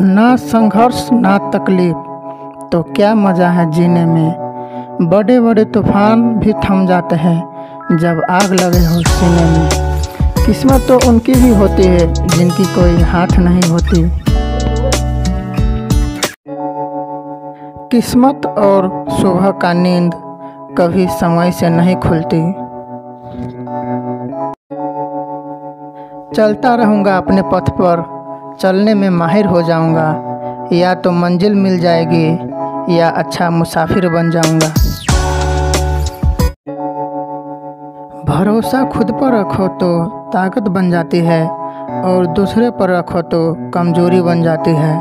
ना संघर्ष, ना तकलीफ़। तो क्या मज़ा है जीने में? बड़े बड़े तूफ़ान भी थम जाते हैं जब आग लगे हो सीने में। किस्मत तो उनकी भी होती है, जिनकी कोई हाथ नहीं होती। किस्मत और सुबह का नींद कभी समय से नहीं खुलती। चलता रहूँगा अपने पथ पर। चलने में माहिर हो जाऊँगा। या तो मंजिल मिल जाएगी, या अच्छा मुसाफिर बन जाऊँगा। भरोसा खुद पर रखो तो ताकत बन जाती है, और दूसरे पर रखो तो कमज़ोरी बन जाती है।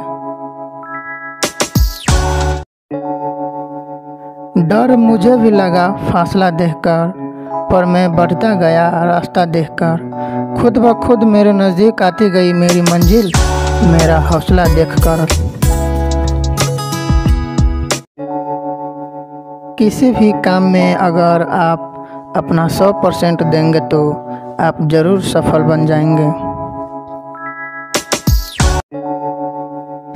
डर मुझे भी लगा फासला देखकर पर मैं बढ़ता गया रास्ता देखकर। खुद ब खुद मेरे नज़दीक आती गई मेरी मंजिल, मेरा हौसला देखकर। किसी भी काम में अगर आप अपना सौ परसेंट देंगे तो आप ज़रूर सफल बन जाएँगे।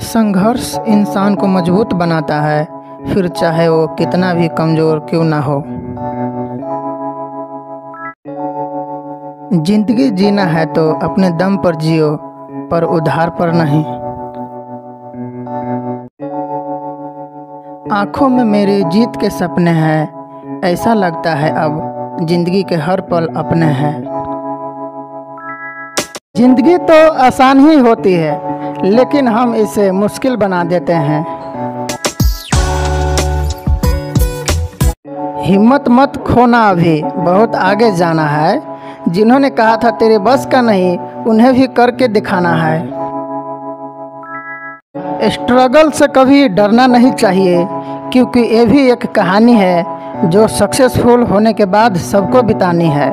संघर्ष इंसान को मज़बूत बनाता है, फिर चाहे वो कितना भी कमज़ोर क्यों ना हो। ज़िंदगी जीना है तो अपने दम पर जियो, पर उधार पर नहीं। आँखों में मेरी जीत के सपने हैं, ऐसा लगता है अब ज़िंदगी के हर पल अपने हैं। ज़िंदगी तो आसान ही होती है, लेकिन हम इसे मुश्किल बना देते हैं। हिम्मत मत खोना अभी, बहुत आगे जाना है। जिन्होंने कहा था, तेरे बस का नहीं, उन्हें भी करके दिखाना है। स्ट्रगल से कभी डरना नहीं चाहिए, क्योंकि ये भी एक कहानी है, जो सक्सेसफुल होने के बाद सबको बितानी है।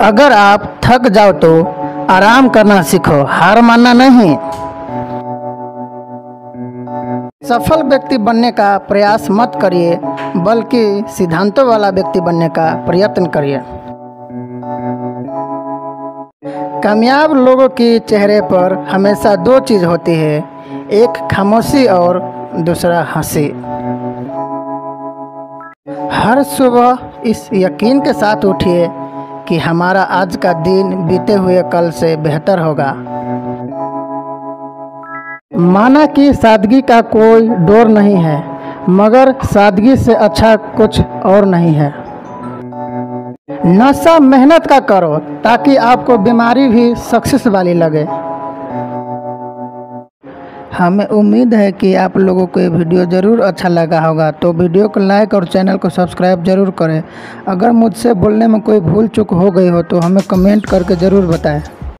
अगर आप थक जाओ तो आराम करना सीखो, हार मानना नहीं। सफल व्यक्ति बनने का प्रयास मत करिए, बल्कि सिद्धांतों वाला व्यक्ति बनने का प्रयत्न करिए। कामयाब लोगों के चेहरे पर हमेशा दो चीज़ होती है, एक खामोशी और दूसरा हँसी। हर सुबह इस यकीन के साथ उठिए कि हमारा आज का दिन बीते हुए कल से बेहतर होगा। माना कि सादगी का कोई डोर नहीं है, मगर सादगी से अच्छा कुछ और नहीं है। नशा मेहनत का करो, ताकि आपको बीमारी भी सक्सेस वाली लगे। हमें उम्मीद है कि आप लोगों को ये वीडियो ज़रूर अच्छा लगा होगा तो वीडियो को लाइक और चैनल को सब्सक्राइब ज़रूर करें। अगर मुझसे बोलने में कोई भूल चूक हो गई हो तो हमें कमेंट करके ज़रूर बताएँ।